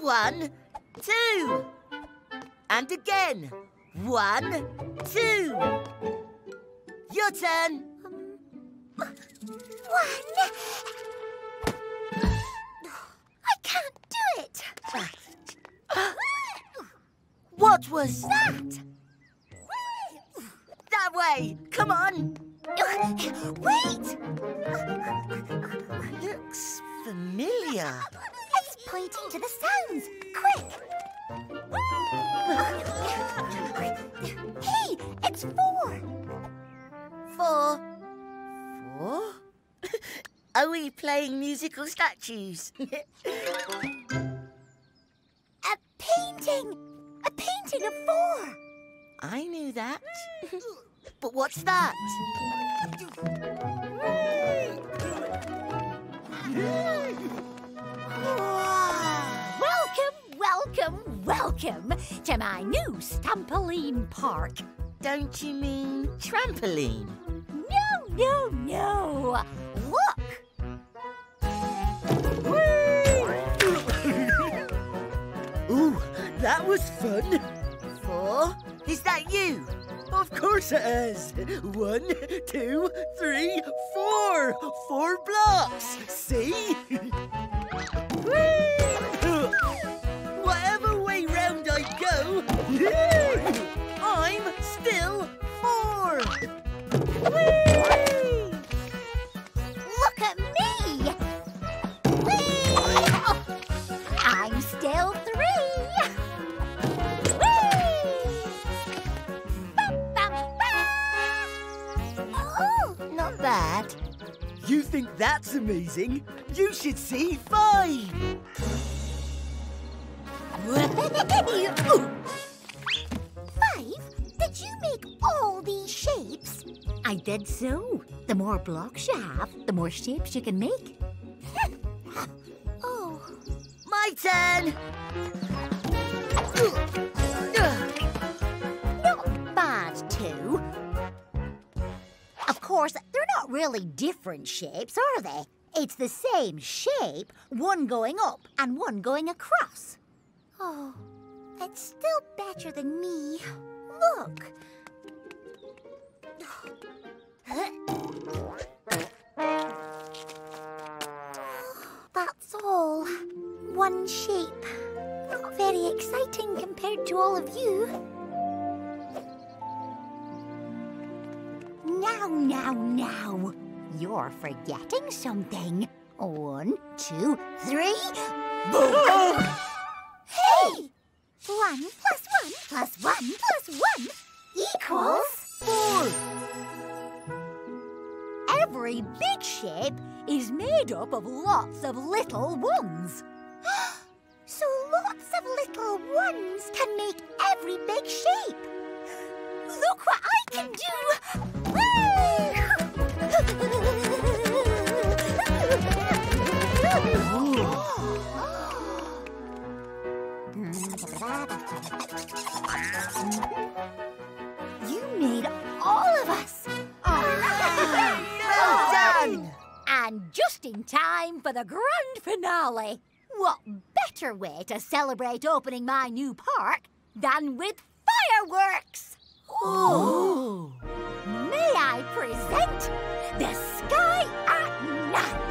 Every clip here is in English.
One, two. And again. One, two. Your turn. One. I can't do it. What was that? That way. Come on. Wait! Looks familiar. Pointing to the sounds. Quick! hey, it's four. Four. Four? Are we playing musical statues? A painting. A painting of four. I knew that. but what's that? Welcome, to my new Stampoline Park. Don't you mean trampoline? No, no, no. Look. Ooh, that was fun. Four? Is that you? Of course it is. One, two, three, four. Four blocks. See? Whatever that's amazing? You should see five. Five? Did you make all these shapes? I did so. The more blocks you have, the more shapes you can make. oh. My turn. Not bad, too. Of course, they're really different shapes, are they? It's the same shape, one going up and one going across. Oh, it's still better than me. Look. That's all. One shape. Not very exciting compared to all of you. Now, now. You're forgetting something. One, two, three. hey! One plus one plus one plus one equals Four. Every big shape is made up of lots of little ones. so lots of little ones can make every big shape. Look what I can do. For the grand finale. What better way to celebrate opening my new park than with fireworks? Oh. May I present the Sky at Night?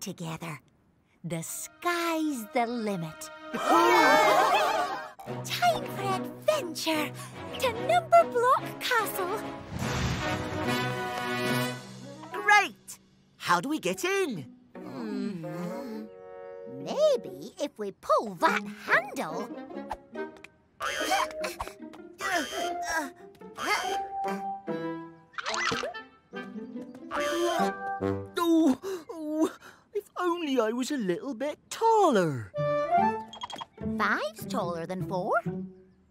Together, the sky's the limit. Time for adventure to Numberblock Castle. Great. How do we get in? Hmm. Maybe if we pull that handle. Oh, if only I was a little bit taller. Five's taller than four.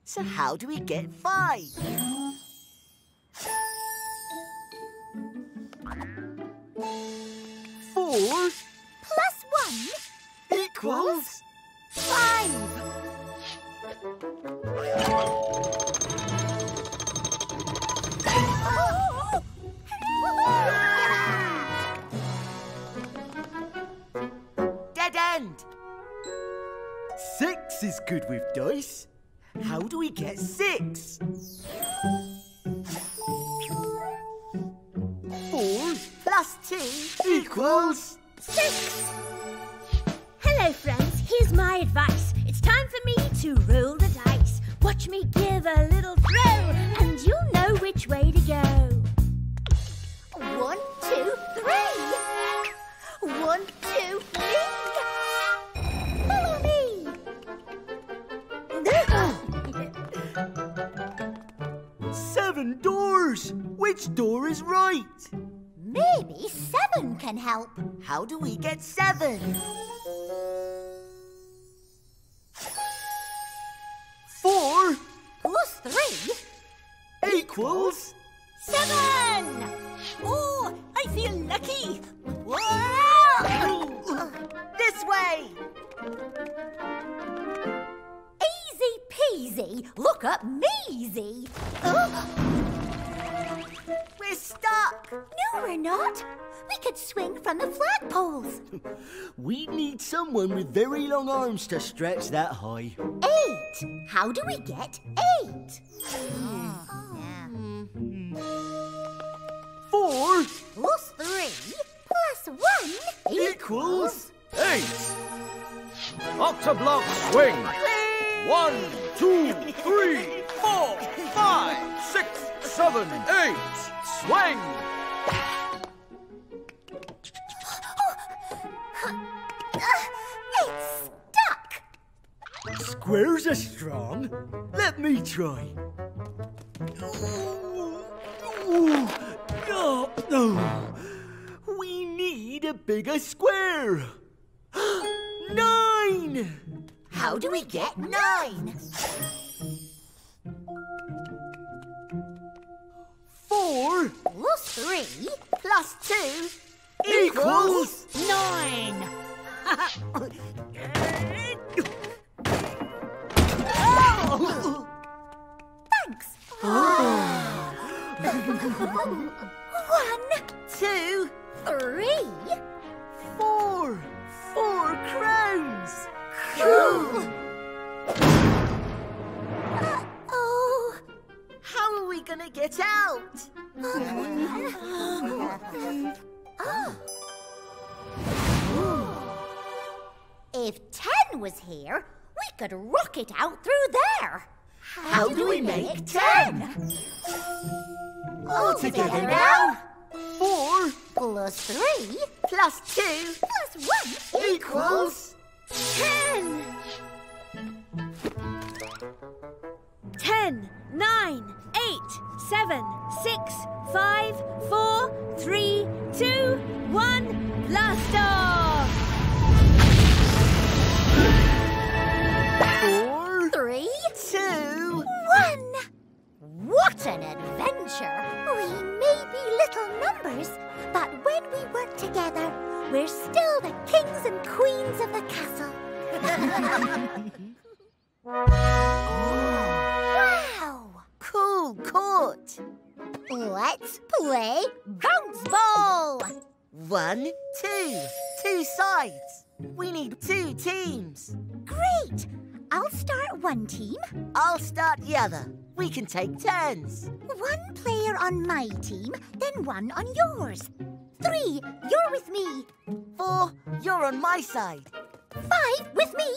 So how do we get five? Four Plus one equals good with dice. How do we get six? Four plus two equals Six. Hello, friends. Here's my advice. It's time for me to roll the dice. Watch me give a the flagpoles. We need someone with very long arms to stretch that high. Eight. How do we get eight? Hmm. Four Plus three. Plus one. equals Eight. Octoblock swing. One, two, three, four, five, six, seven, eight. Swing. Try. Oh, no. We need a bigger square. Nine. How do we get nine? Four Plus three. plus two equals nine. Thanks. Oh! One, two, three. four. Four crowns. Cool. Oh. How are we gonna get out? If ten was here, we could rocket out through there. How do we make ten? All together now. Four Plus three. plus two Plus one. equals Ten. Ten, nine, eight, seven, six, five, four, three, Let's play bounce ball. One, two. Two sides. We need two teams. Great. I'll start one team. I'll start the other. We can take turns. One player on my team, then one on yours. Three, you're with me. Four, you're on my side. Five, with me.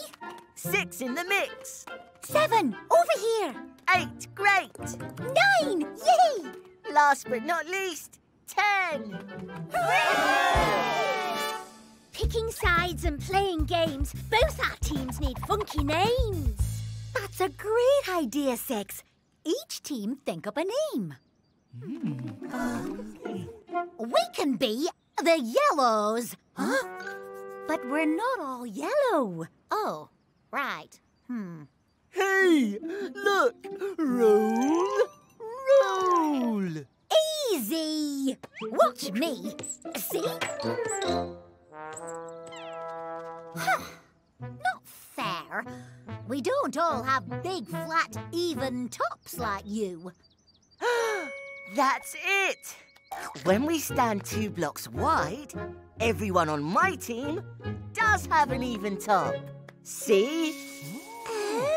Six in the mix. Seven, over here. Eight, great. Nine, yay! Last but not least, ten. Picking sides and playing games, both our teams need funky names. That's a great idea, Six. Each team think up a name. We can be the Yellows. Huh? But we're not all yellow. Oh, right. Hmm. Hey, look! Roll, roll! Easy! Watch me. See? Not fair. We don't all have big, flat, even tops like you. That's it! When we stand two blocks wide, everyone on my team does have an even top. See?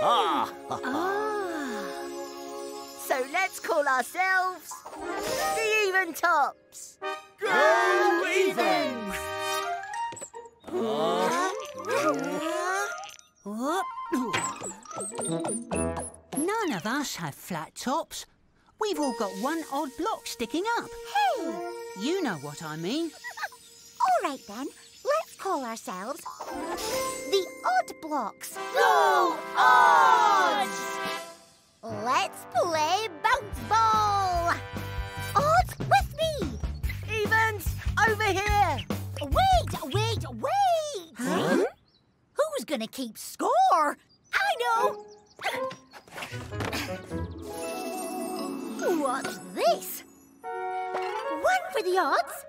Ah! So let's call ourselves the Even Tops. Go Evens! None of us have flat tops. We've all got one odd block sticking up. Hey! You know what I mean. All right then, let's call ourselves the Odd Blocks. Go odds! Let's play bounce ball. Odds with me. Evens, over here. Wait, wait, wait! Who's gonna keep score? I know! What's this? One for the odds.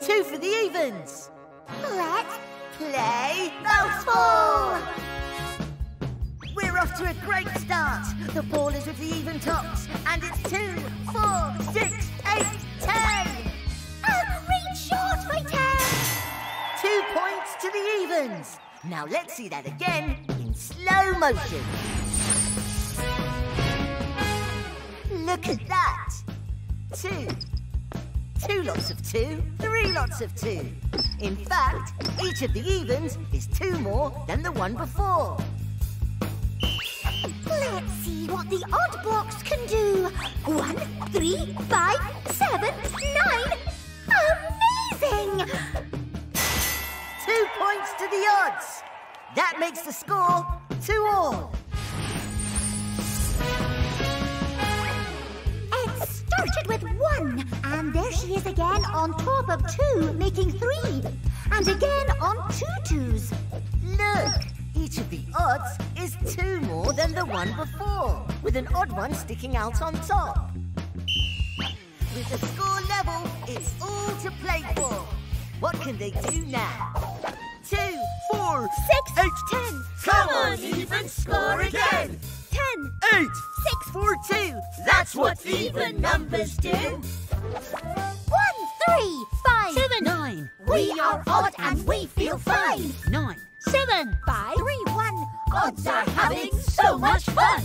Two for the Evens. Let's Play bounce ball. We're off to a great start. The ball is with the Even Tops, and it's two, four, six, eight, ten. a great shot, my ten. Two points to the Evens. Now let's see that again in slow motion. Look at that. Two. Two lots of two, three lots of two. In fact, each of the evens is two more than the one before. Let's see what the odd blocks can do. One, three, five, seven, nine. Amazing! Two points to the odds. That makes the score two all. It started with one, and there she is again on top of two, making three. And again on two twos. Look, each of the odds is two more than the one before, with an odd one sticking out on top. With the score level, it's all to play for. What can they do now? Two, four, Six, eight, ten. Come on, even score again. Ten, Eight! six, Four, two. That's what even numbers do. One, three, five. Seven, nine, We are odd and we feel fine. nine. Seven, five, three, one. odds are having so much fun.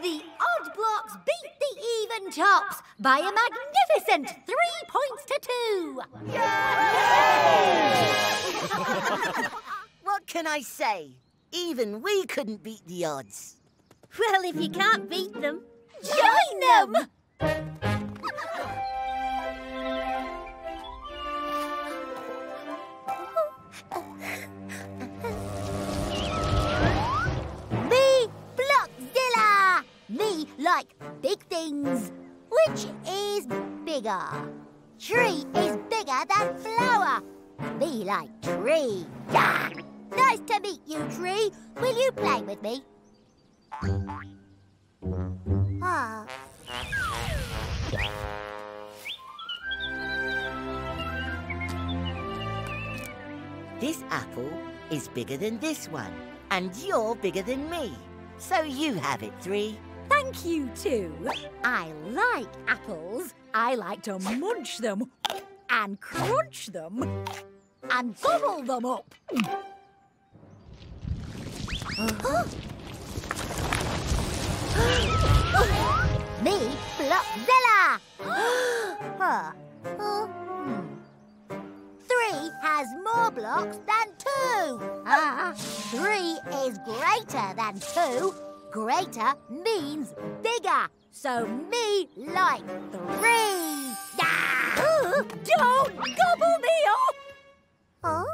The odd blocks beat the even tops by a magnificent three points to two. What can I say? Even we couldn't beat the odds. Well, if you can't beat them, Join them! Me, Blockzilla! Me like big things. Which is bigger? Tree is bigger than flower. Me like tree. Nice to meet you, Tree. Will you play with me? Ah. This apple is bigger than this one, and you're bigger than me. So you have it, Three. Thank you, too. I like apples. I like to munch them and crunch them and gobble them up. Me, Blockzilla! Oh, hmm. Has more blocks than two. Ah, three is greater than two. Greater means bigger. So me like three. Ah! Don't gobble me up! Huh?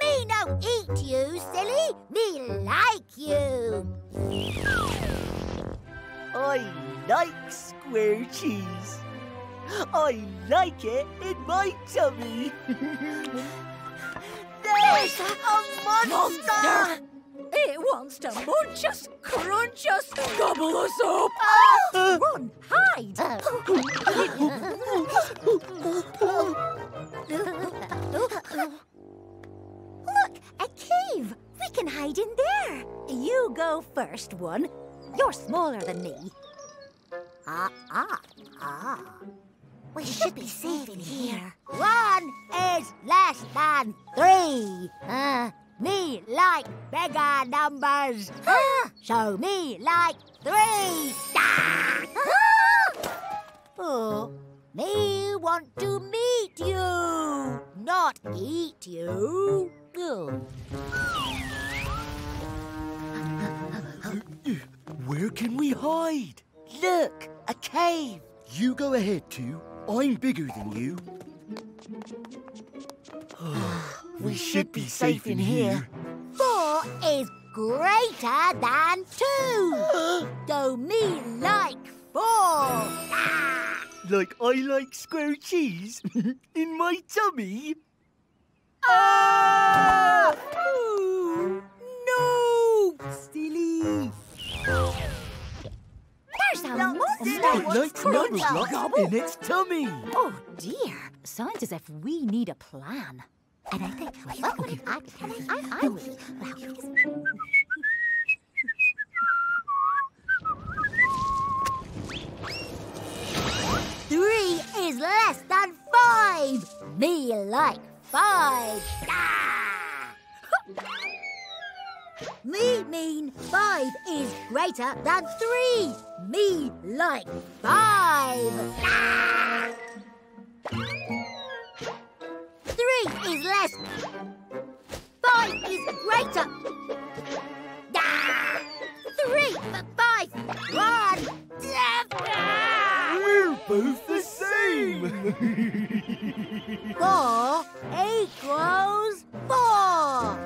Me no eat you, silly. Me like you. I like square cheese. I like it in my tummy. There's a monster! It wants to munch us, crunch us, gobble us up. Run, hide. Look, a cave. We can hide in there. You go first, one. You're smaller than me. Ah, ah, ah. We should be safe in here. One is less than three. Uh, me like bigger numbers. so me like three. Oh, me want to meet you, not eat you. Oh. Where can we hide? Look, a cave. You go ahead, two. I'm bigger than you. we should be safe in here. Four is greater than two. so me like four. Like I like square cheese in my tummy. Ah! Monster. I like number block in its tummy. Oh dear. Sounds as if we need a plan. And I think, oh, I, I, I will. Well, Three is less than five. Me like five. Ah! Me mean five is greater than three. Me like five. Ah! Three is less. Five is greater. Ah! Three, five, one. Ah! We're both the same. Four equals four.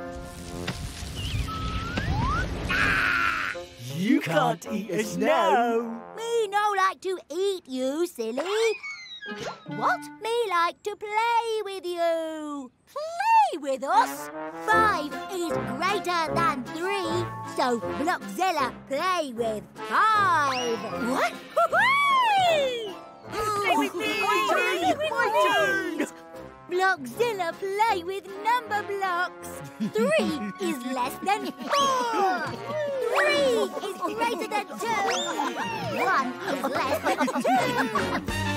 you can't eat us now. What? Me like to play with you. Play with us? Five is greater than three, so Blockzilla play with five. What? play with me! My turn! My turn! Blockzilla play with Numberblocks. Three is less than four. Three is greater than two. One is less than two.